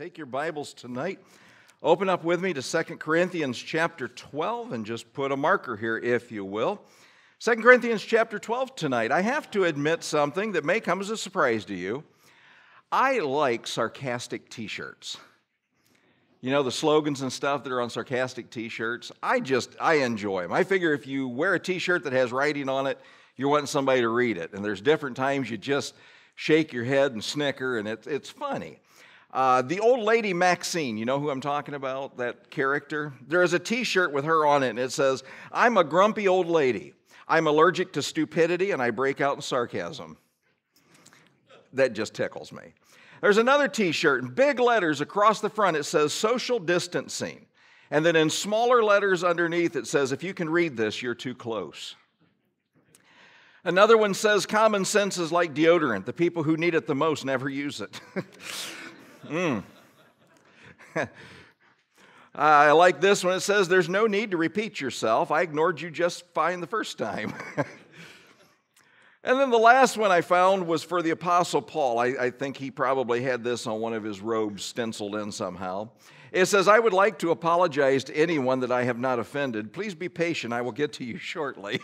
Take your Bibles tonight. Open up with me to 2 Corinthians chapter 12 and just put a marker here, if you will. 2 Corinthians chapter 12 tonight. I have to admit something that may come as a surprise to you. I like sarcastic t shirts. You know, the slogans and stuff that are on sarcastic t shirts. I just, I enjoy them. I figure if you wear a t shirt that has writing on it, you're wanting somebody to read it. And there's different times you just shake your head and snicker, and it, it's funny. Uh, the old lady Maxine, you know who I'm talking about? That character? There is a t shirt with her on it, and it says, I'm a grumpy old lady. I'm allergic to stupidity, and I break out in sarcasm. That just tickles me. There's another t shirt in big letters across the front. It says social distancing. And then in smaller letters underneath, it says, if you can read this, you're too close. Another one says, common sense is like deodorant. The people who need it the most never use it. Mm. I like this one. It says, There's no need to repeat yourself. I ignored you just fine the first time. and then the last one I found was for the Apostle Paul. I, I, think he probably had this on one of his robes stenciled in somehow. It says, I would like to apologize to anyone that I have not offended. Please be patient. I will get to you shortly.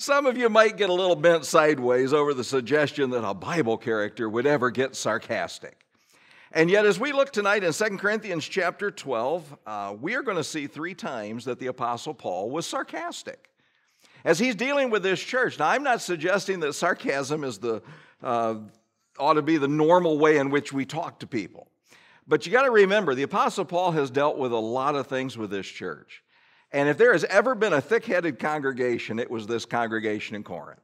Some of you might get a little bent sideways over the suggestion that a Bible character would ever get sarcastic. And yet, as we look tonight in 2 Corinthians chapter 12, uh, we are going to see three times that the Apostle Paul was sarcastic. As he's dealing with this church, now I'm not suggesting that sarcasm is the, uh, ought to be the normal way in which we talk to people. But you got to remember, the Apostle Paul has dealt with a lot of things with this church. And if there has ever been a thick headed congregation, it was this congregation in Corinth.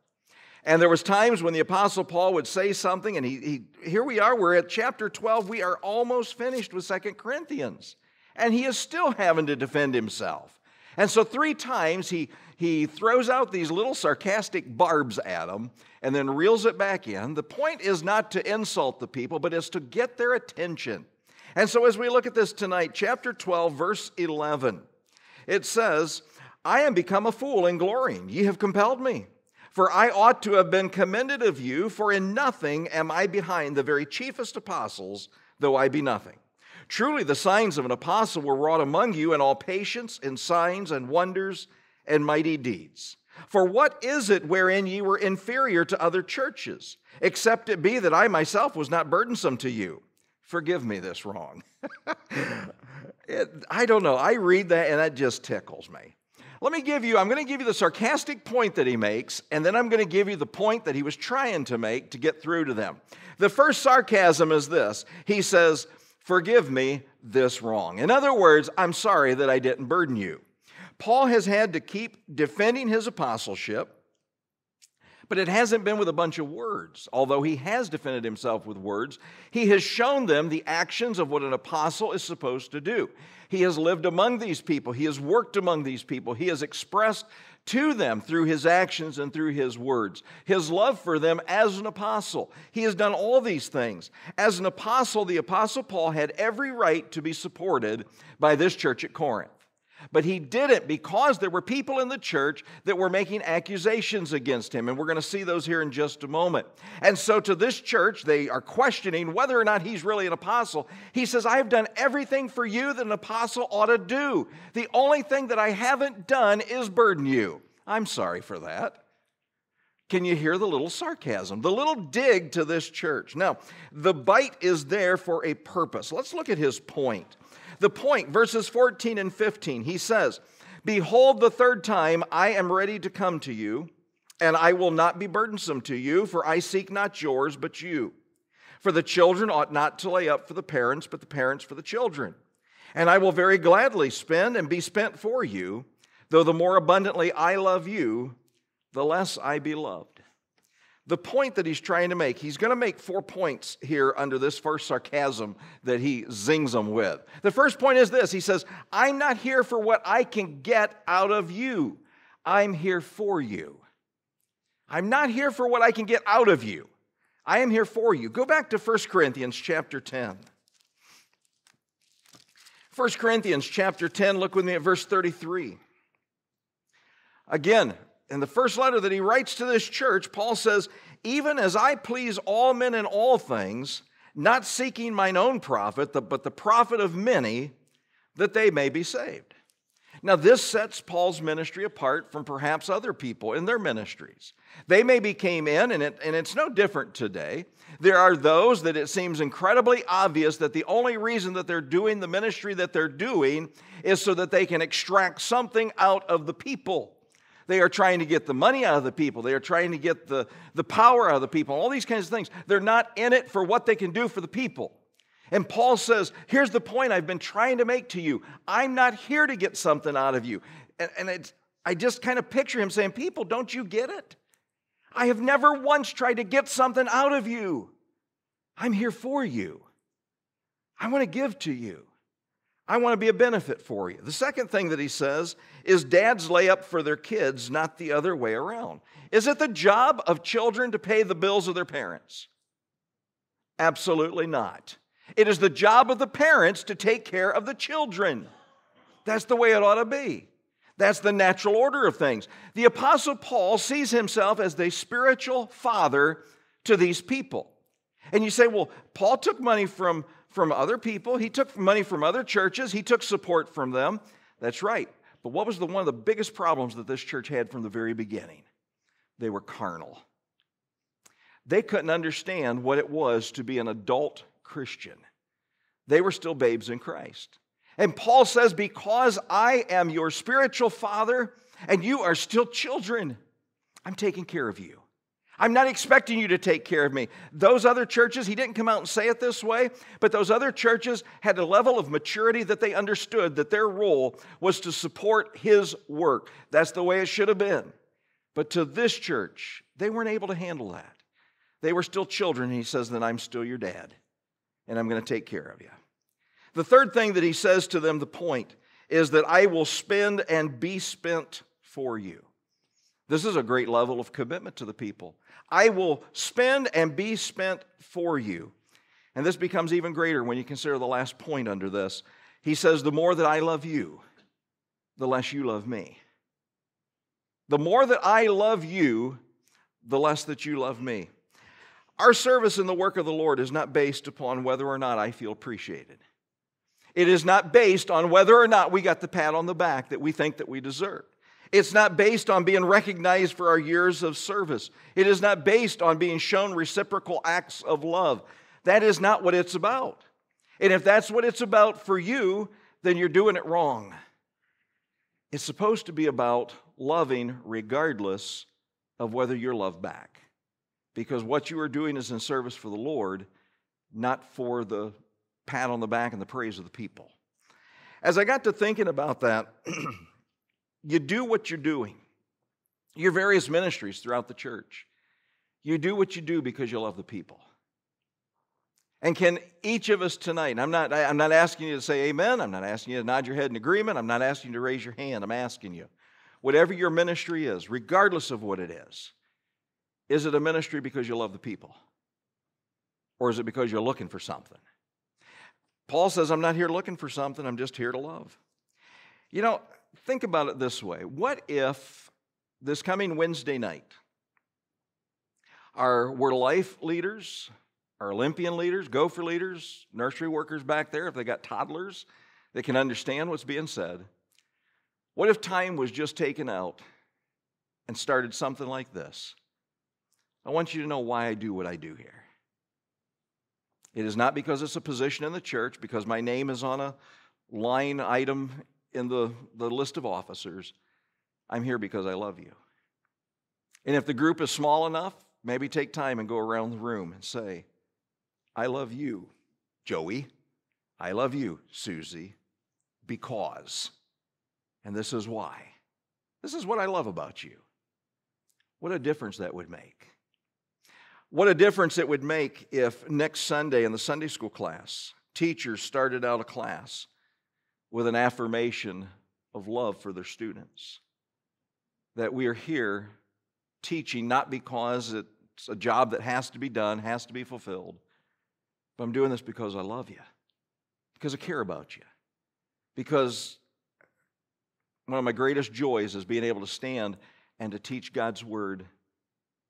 And there was times when the apostle Paul would say something, and he, he, here we are, we're at chapter 12, we are almost finished with Second Corinthians. And he is still having to defend himself. And so three times he, he throws out these little sarcastic barbs at them and then reels it back in. The point is not to insult the people, but is to get their attention. And so as we look at this tonight, chapter 12, verse 11, it says, I am become a fool in glorying. Ye have compelled me. For I ought to have been commended of you, for in nothing am I behind the very chiefest apostles, though I be nothing. Truly, the signs of an apostle were wrought among you in all patience, in signs and wonders and mighty deeds. For what is it wherein ye were inferior to other churches, except it be that I myself was not burdensome to you? Forgive me this wrong. It, I don't know. I read that and that just tickles me. Let me give you, I'm going to give you the sarcastic point that he makes, and then I'm going to give you the point that he was trying to make to get through to them. The first sarcasm is this He says, Forgive me this wrong. In other words, I'm sorry that I didn't burden you. Paul has had to keep defending his apostleship but it hasn't been with a bunch of words. Although he has defended himself with words, he has shown them the actions of what an apostle is supposed to do. He has lived among these people, he has worked among these people, he has expressed to them through his actions and through his words his love for them as an apostle. He has done all these things. As an apostle, the apostle Paul had every right to be supported by this church at Corinth. But he did it because there were people in the church that were making accusations against him. And we're going to see those here in just a moment. And so to this church, they are questioning whether or not he's really an apostle. He says, I have done everything for you that an apostle ought to do. The only thing that I haven't done is burden you. I'm sorry for that. Can you hear the little sarcasm, the little dig to this church? Now, the bite is there for a purpose. Let's look at his point. The point, verses 14 and 15, he says, Behold, the third time I am ready to come to you, and I will not be burdensome to you, for I seek not yours, but you. For the children ought not to lay up for the parents, but the parents for the children. And I will very gladly spend and be spent for you, though the more abundantly I love you, the less I be loved the point that he's trying to make. He's going to make four points here under this first sarcasm that he zings them with. The first point is this He says, I'm not here for what I can get out of you, I'm here for you. I'm not here for what I can get out of you. I am here for you. Go back to 1 Corinthians chapter 10. 1 Corinthians chapter 10, look with me at verse 33. Again, in the first letter that he writes to this church, Paul says, Even as I please all men in all things, not seeking mine own profit, but the profit of many, that they may be saved. Now, this sets Paul's ministry apart from perhaps other people in their ministries. They maybe came in, and, it, and it's no different today. There are those that it seems incredibly obvious that the only reason that they're doing the ministry that they're doing is so that they can extract something out of the people. They are trying to get the money out of the people. They are trying to get the, the power out of the people, all these kinds of things. They're not in it for what they can do for the people. And Paul says, Here's the point I've been trying to make to you. I'm not here to get something out of you. And, and I just kind of picture him saying, People, don't you get it? I have never once tried to get something out of you. I'm here for you. I want to give to you. I want to be a benefit for you. The second thing that he says is dads lay up for their kids, not the other way around. Is it the job of children to pay the bills of their parents? Absolutely not. It is the job of the parents to take care of the children. That's the way it ought to be. That's the natural order of things. The Apostle Paul sees himself as the spiritual father to these people. And you say, well, Paul took money from, from other people, he took money from other churches, he took support from them. That's right. But what was the, one of the biggest problems that this church had from the very beginning? They were carnal. They couldn't understand what it was to be an adult Christian. They were still babes in Christ. And Paul says, Because I am your spiritual father and you are still children, I'm taking care of you. I'm not expecting you to take care of me. Those other churches, he didn't come out and say it this way, but those other churches had a level of maturity that they understood that their role was to support his work. That's the way it should have been. But to this church, they weren't able to handle that. They were still children. He says, Then I'm still your dad and I'm going to take care of you. The third thing that he says to them, the point, is that I will spend and be spent for you. This is a great level of commitment to the people. I will spend and be spent for you. And this becomes even greater when you consider the last point under this. He says, The more that I love you, the less you love me. The more that I love you, the less that you love me. Our service in the work of the Lord is not based upon whether or not I feel appreciated. It is not based on whether or not we got the pat on the back that we think that we deserve. It's not based on being recognized for our years of service. It is not based on being shown reciprocal acts of love. That is not what it's about. And if that's what it's about for you, then you're doing it wrong. It's supposed to be about loving regardless of whether you're loved back because what you are doing is in service for the Lord, not for the pat on the back and the praise of the people. As I got to thinking about that, you do what you're doing, your various ministries throughout the church. You do what you do because you love the people. And can each of us tonight, I'm not, I'm not asking you to say amen, I'm not asking you to nod your head in agreement, I'm not asking you to raise your hand, I'm asking you, whatever your ministry is, regardless of what it is, is it a ministry because you love the people? Or is it because you're looking for something? Paul says, I'm not here looking for something, I'm just here to love. You know, think about it this way What if this coming Wednesday night, our we're life leaders, our Olympian leaders, gopher leaders, nursery workers back there, if they got toddlers that can understand what's being said, what if time was just taken out and started something like this? I want you to know why I do what I do here. It is not because it's a position in the church, because my name is on a line item in the, the list of officers. I'm here because I love you. And if the group is small enough, maybe take time and go around the room and say, I love you, Joey. I love you, Susie, because. And this is why. This is what I love about you. What a difference that would make. What a difference it would make if next Sunday in the Sunday school class, teachers started out a class with an affirmation of love for their students. That we are here teaching not because it's a job that has to be done, has to be fulfilled, but I'm doing this because I love you, because I care about you, because one of my greatest joys is being able to stand and to teach God's word,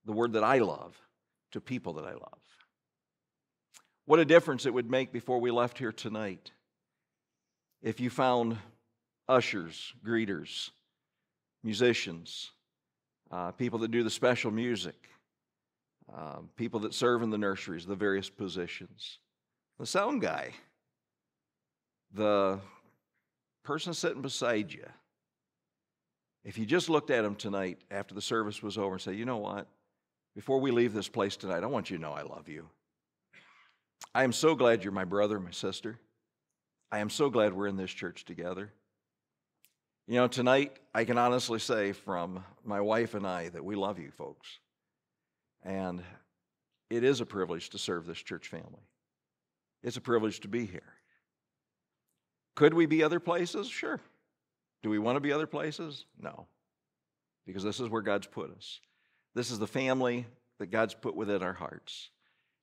the word that I love, to people that I love. What a difference it would make before we left here tonight if you found ushers, greeters, musicians, uh, people that do the special music, uh, people that serve in the nurseries, the various positions, the sound guy, the person sitting beside you. If you just looked at them tonight after the service was over and say, you know what? Before we leave this place tonight, I want you to know I love you. I am so glad you're my brother, my sister. I am so glad we're in this church together. You know, tonight I can honestly say from my wife and I that we love you folks. And it is a privilege to serve this church family. It's a privilege to be here. Could we be other places? Sure. Do we want to be other places? No. Because this is where God's put us. This is the family that God's put within our hearts.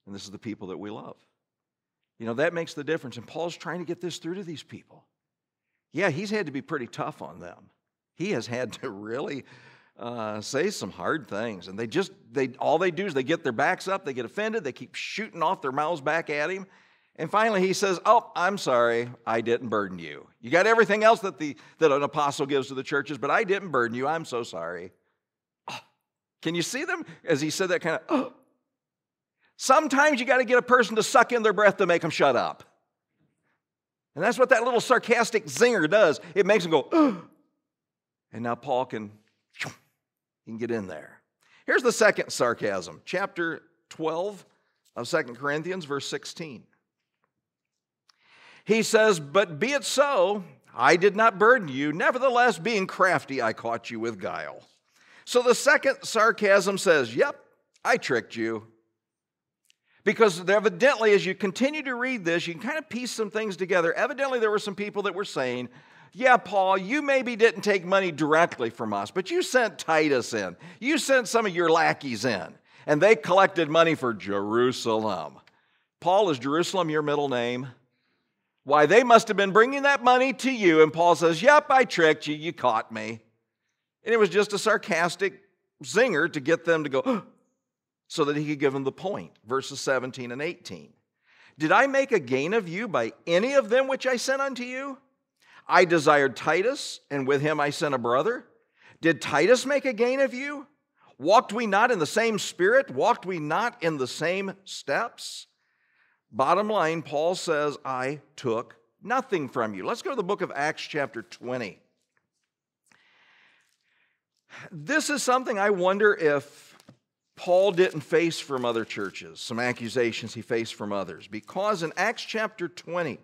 And this is the people that we love. You know, that makes the difference. And Paul's trying to get this through to these people. Yeah, he's had to be pretty tough on them. He has had to really uh, say some hard things. And they just, they, all they do is they get their backs up, they get offended, they keep shooting off their mouths back at him. And finally, he says, Oh, I'm sorry, I didn't burden you. You got everything else that, the, that an apostle gives to the churches, but I didn't burden you. I'm so sorry. Oh, can you see them as he said that kind of, oh. Sometimes you got to get a person to suck in their breath to make them shut up. And that's what that little sarcastic zinger does. It makes them go, and now Paul can, he can get in there. Here's the second sarcasm, chapter 12 of Second Corinthians, verse 16. He says, But be it so, I did not burden you. Nevertheless, being crafty, I caught you with guile. So the second sarcasm says, Yep, I tricked you. Because evidently, as you continue to read this, you can kind of piece some things together. Evidently, there were some people that were saying, Yeah, Paul, you maybe didn't take money directly from us, but you sent Titus in. You sent some of your lackeys in, and they collected money for Jerusalem. Paul, is Jerusalem your middle name? Why, they must have been bringing that money to you. And Paul says, Yep, I tricked you. You caught me. And it was just a sarcastic zinger to get them to go, so that he could give them the point. Verses 17 and 18. Did I make a gain of you by any of them which I sent unto you? I desired Titus, and with him I sent a brother. Did Titus make a gain of you? Walked we not in the same spirit? Walked we not in the same steps? Bottom line, Paul says, I took nothing from you. Let's go to the book of Acts, chapter 20. This is something I wonder if Paul didn't face from other churches, some accusations he faced from others. Because in Acts chapter 20,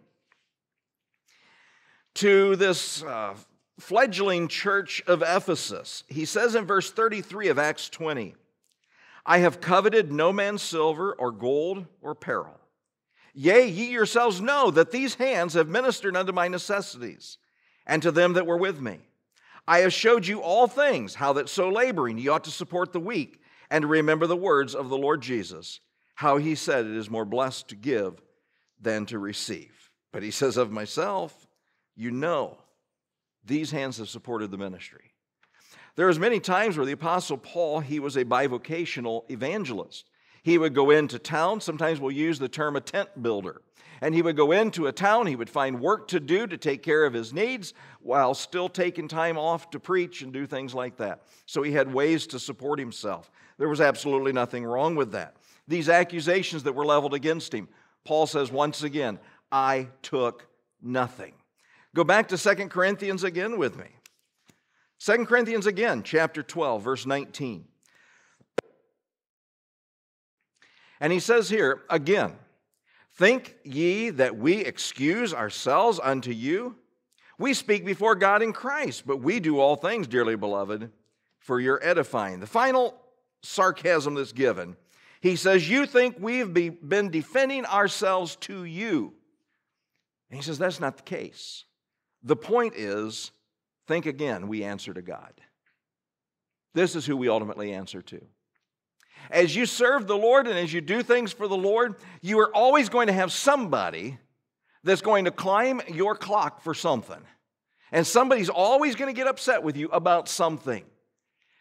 to this uh, fledgling church of Ephesus, he says in verse 33 of Acts 20, I have coveted no man's silver or gold or apparel. Yea, ye yourselves know that these hands have ministered unto my necessities, and to them that were with me. I have showed you all things, how that so laboring ye ought to support the weak, and remember the words of the Lord Jesus, how he said it is more blessed to give than to receive. But he says of myself, you know, these hands have supported the ministry. There was many times where the apostle Paul, he was a bivocational evangelist. He would go into town. Sometimes we'll use the term a tent builder. And he would go into a town, he would find work to do to take care of his needs while still taking time off to preach and do things like that. So he had ways to support himself. There was absolutely nothing wrong with that. These accusations that were leveled against him, Paul says once again, I took nothing. Go back to Second Corinthians again with me. Second Corinthians again, chapter 12, verse 19. And he says here again, Think ye that we excuse ourselves unto you? We speak before God in Christ, but we do all things, dearly beloved, for your edifying. The final sarcasm that's given, he says, You think we've been defending ourselves to you. And he says, That's not the case. The point is, think again, we answer to God. This is who we ultimately answer to. As you serve the Lord and as you do things for the Lord, you are always going to have somebody that's going to climb your clock for something. And somebody's always going to get upset with you about something.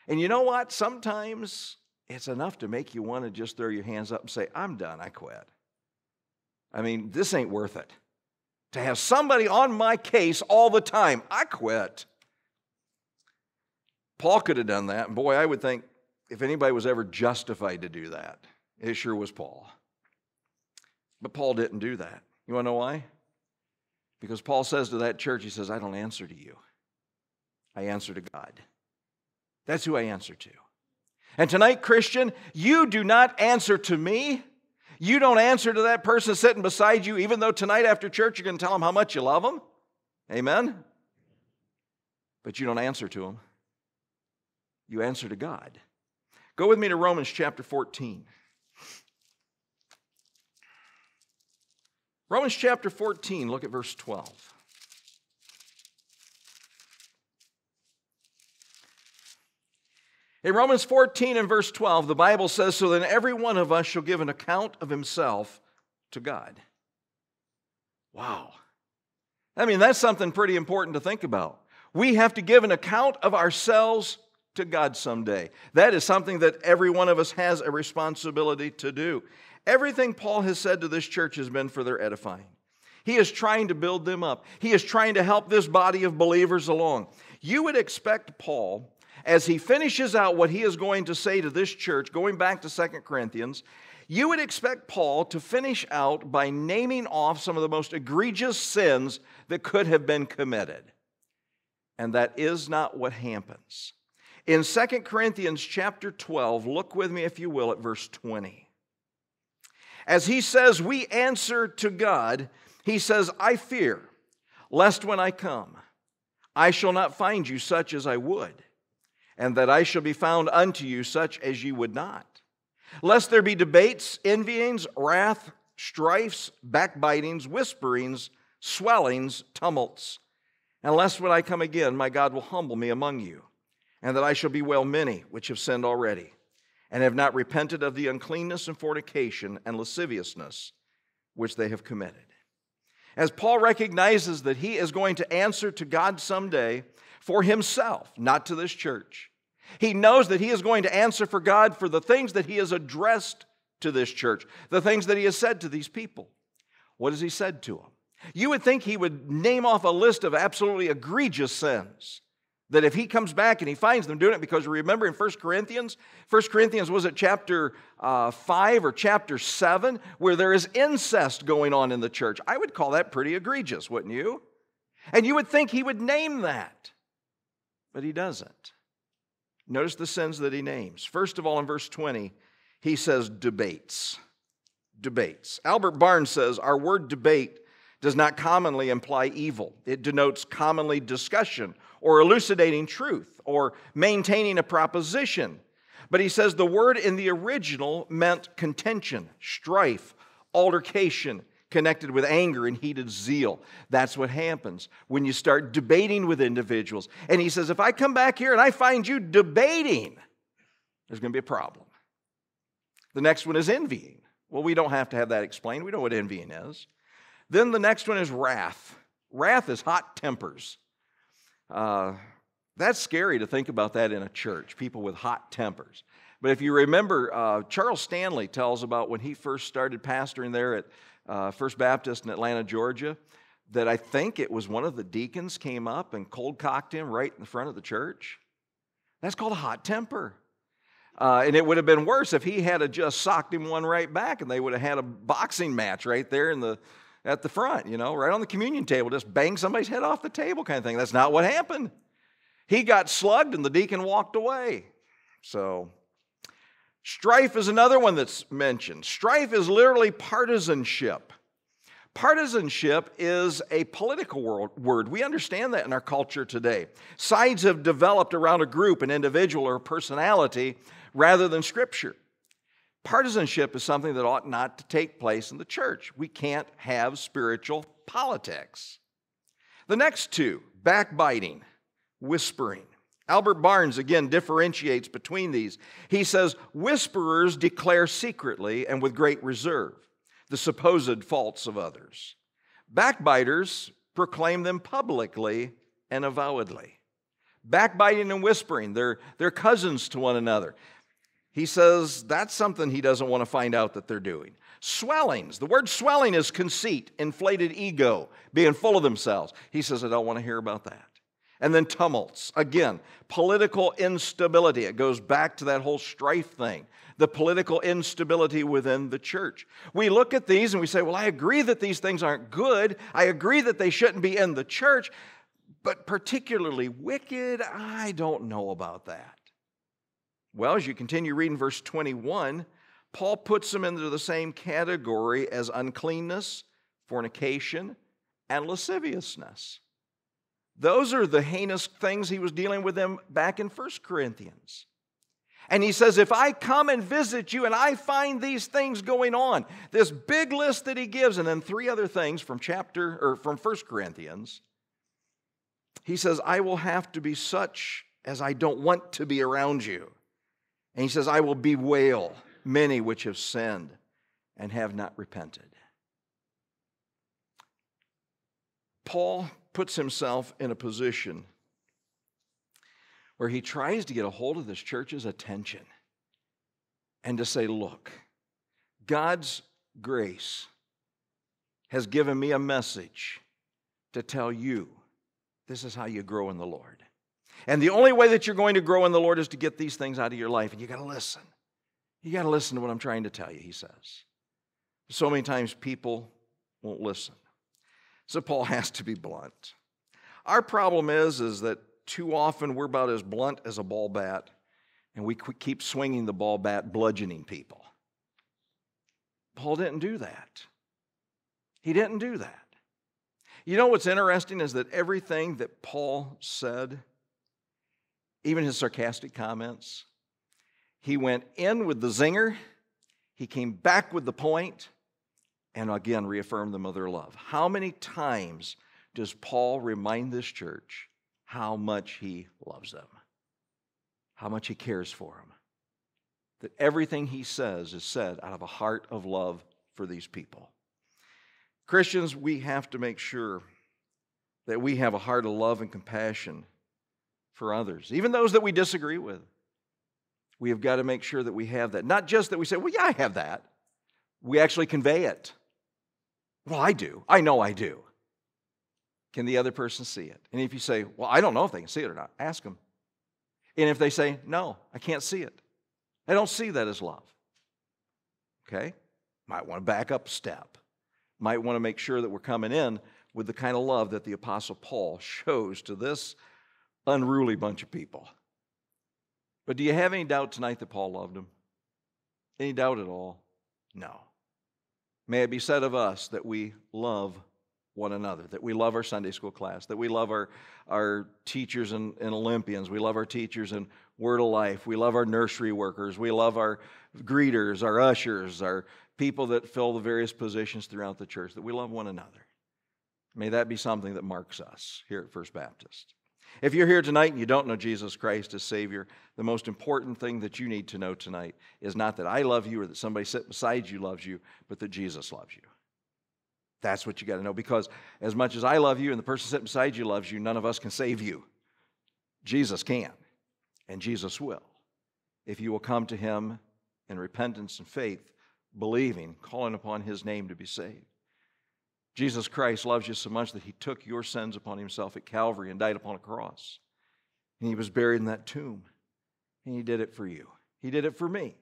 And you know what? Sometimes it's enough to make you want to just throw your hands up and say, I'm done, I quit. I mean, this ain't worth it. To have somebody on my case all the time, I quit. Paul could have done that. And boy, I would think if anybody was ever justified to do that, it sure was Paul. But Paul didn't do that. You want to know why? Because Paul says to that church, he says, I don't answer to you, I answer to God. That's who I answer to. And tonight, Christian, you do not answer to me. You don't answer to that person sitting beside you, even though tonight after church you're going to tell them how much you love them. Amen? But you don't answer to them. You answer to God. Go with me to Romans chapter 14. Romans chapter 14, look at verse 12. In Romans 14 and verse 12, the Bible says, So then every one of us shall give an account of himself to God. Wow. I mean, that's something pretty important to think about. We have to give an account of ourselves to God someday. That is something that every one of us has a responsibility to do. Everything Paul has said to this church has been for their edifying. He is trying to build them up, he is trying to help this body of believers along. You would expect Paul, as he finishes out what he is going to say to this church, going back to Second Corinthians, you would expect Paul to finish out by naming off some of the most egregious sins that could have been committed. And that is not what happens. In Second Corinthians chapter 12, look with me, if you will, at verse 20. As he says, we answer to God, he says, I fear, lest when I come, I shall not find you such as I would, and that I shall be found unto you such as ye would not. Lest there be debates, envyings, wrath, strifes, backbitings, whisperings, swellings, tumults. And lest when I come again, my God will humble me among you, and that I shall bewail many which have sinned already and have not repented of the uncleanness and fornication and lasciviousness which they have committed. As Paul recognizes that he is going to answer to God someday for himself, not to this church, he knows that he is going to answer for God for the things that he has addressed to this church, the things that he has said to these people. What has he said to them? You would think he would name off a list of absolutely egregious sins. That if he comes back and he finds them doing it, because remember in 1 Corinthians, 1 Corinthians was it chapter uh, 5 or chapter 7, where there is incest going on in the church. I would call that pretty egregious, wouldn't you? And you would think he would name that, but he doesn't. Notice the sins that he names. First of all, in verse 20, he says debates. Debates. Albert Barnes says our word debate does not commonly imply evil, it denotes commonly discussion or elucidating truth or maintaining a proposition. But he says the word in the original meant contention, strife, altercation, connected with anger and heated zeal. That's what happens when you start debating with individuals. And he says, if I come back here and I find you debating, there's going to be a problem. The next one is envying. Well, we don't have to have that explained. We know what envying is. Then the next one is wrath. Wrath is hot tempers. Uh, that's scary to think about that in a church, people with hot tempers. But if you remember, uh, Charles Stanley tells about when he first started pastoring there at uh, First Baptist in Atlanta, Georgia, that I think it was one of the deacons came up and cold cocked him right in the front of the church. That's called a hot temper. Uh, and it would have been worse if he had just socked him one right back and they would have had a boxing match right there in the, at the front, you know, right on the communion table, just bang somebody's head off the table kind of thing. That's not what happened. He got slugged and the deacon walked away. So, strife is another one that's mentioned. Strife is literally partisanship. Partisanship is a political word. We understand that in our culture today. Sides have developed around a group, an individual, or a personality rather than Scripture. Partisanship is something that ought not to take place in the church. We can't have spiritual politics. The next two backbiting, whispering. Albert Barnes again differentiates between these. He says, Whisperers declare secretly and with great reserve the supposed faults of others. Backbiters proclaim them publicly and avowedly. backbiting and whispering. They're, they're cousins to one another. He says that's something he doesn't want to find out that they're doing. Swellings. The word swelling is conceit, inflated ego, being full of themselves. He says, I don't want to hear about that. And then tumults. Again, political instability. It goes back to that whole strife thing, the political instability within the church. We look at these and we say, Well, I agree that these things aren't good. I agree that they shouldn't be in the church, but particularly wicked, I don't know about that. Well, as you continue reading verse 21, Paul puts them into the same category as uncleanness, fornication, and lasciviousness. Those are the heinous things he was dealing with them back in 1 Corinthians. And he says, if I come and visit you and I find these things going on, this big list that he gives, and then three other things from chapter or from 1 Corinthians, he says, I will have to be such as I don't want to be around you. And he says, I will bewail many which have sinned and have not repented. Paul puts himself in a position where he tries to get a hold of this church's attention and to say, Look, God's grace has given me a message to tell you this is how you grow in the Lord. And the only way that you're going to grow in the Lord is to get these things out of your life, and you got to listen. You got to listen to what I'm trying to tell you, he says. So many times people won't listen. So Paul has to be blunt. Our problem is, is that too often we're about as blunt as a ball bat, and we keep swinging the ball bat, bludgeoning people. Paul didn't do that. He didn't do that. You know what's interesting is that everything that Paul said, even his sarcastic comments, he went in with the zinger, he came back with the point, and again reaffirmed the mother love. How many times does Paul remind this church how much he loves them, how much he cares for them? That everything he says is said out of a heart of love for these people. Christians, we have to make sure that we have a heart of love and compassion for others, even those that we disagree with. We have got to make sure that we have that. Not just that we say, well, yeah, I have that. We actually convey it. Well, I do. I know I do. Can the other person see it? And if you say, well, I don't know if they can see it or not, ask them. And if they say, no, I can't see it, I don't see that as love. Okay? Might want to back up a step. Might want to make sure that we're coming in with the kind of love that the Apostle Paul shows to this unruly bunch of people. But do you have any doubt tonight that Paul loved them? Any doubt at all? No. May it be said of us that we love one another, that we love our Sunday school class, that we love our, our teachers and, and Olympians, we love our teachers and Word of Life, we love our nursery workers, we love our greeters, our ushers, our people that fill the various positions throughout the church, that we love one another. May that be something that marks us here at First Baptist. If you're here tonight and you don't know Jesus Christ as Savior, the most important thing that you need to know tonight is not that I love you or that somebody sitting beside you loves you, but that Jesus loves you. That's what you got to know because as much as I love you and the person sitting beside you loves you, none of us can save you. Jesus can, and Jesus will. If you will come to Him in repentance and faith, believing, calling upon His name to be saved. Jesus Christ loves you so much that he took your sins upon himself at Calvary and died upon a cross. And he was buried in that tomb. And he did it for you. He did it for me.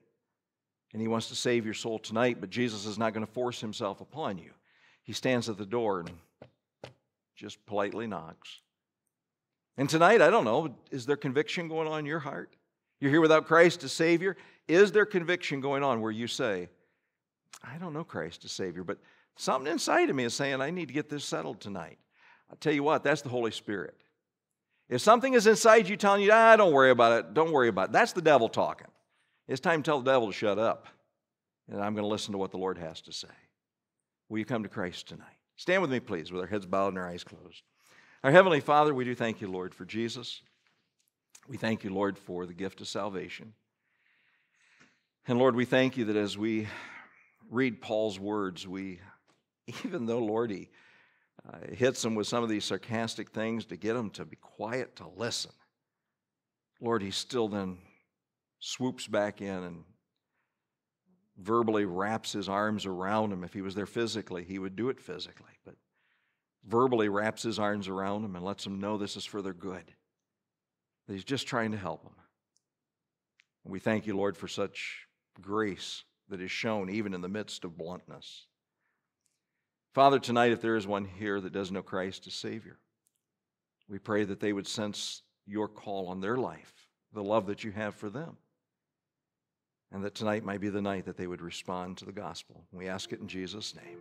And he wants to save your soul tonight, but Jesus is not going to force himself upon you. He stands at the door and just politely knocks. And tonight, I don't know, is there conviction going on in your heart? You're here without Christ as Savior. Is there conviction going on where you say, I don't know Christ as Savior, but Something inside of me is saying, I need to get this settled tonight. I'll tell you what, that's the Holy Spirit. If something is inside you telling you, ah, don't worry about it, don't worry about it, that's the devil talking. It's time to tell the devil to shut up. And I'm going to listen to what the Lord has to say. Will you come to Christ tonight? Stand with me, please, with our heads bowed and our eyes closed. Our Heavenly Father, we do thank you, Lord, for Jesus. We thank you, Lord, for the gift of salvation. And Lord, we thank you that as we read Paul's words, we even though, Lord, he uh, hits them with some of these sarcastic things to get them to be quiet, to listen. Lord, he still then swoops back in and verbally wraps his arms around him. If he was there physically, he would do it physically, but verbally wraps his arms around him and lets him know this is for their good, that he's just trying to help them. And we thank you, Lord, for such grace that is shown even in the midst of bluntness. Father, tonight, if there is one here that does know Christ as Savior, we pray that they would sense your call on their life, the love that you have for them, and that tonight might be the night that they would respond to the gospel. We ask it in Jesus' name.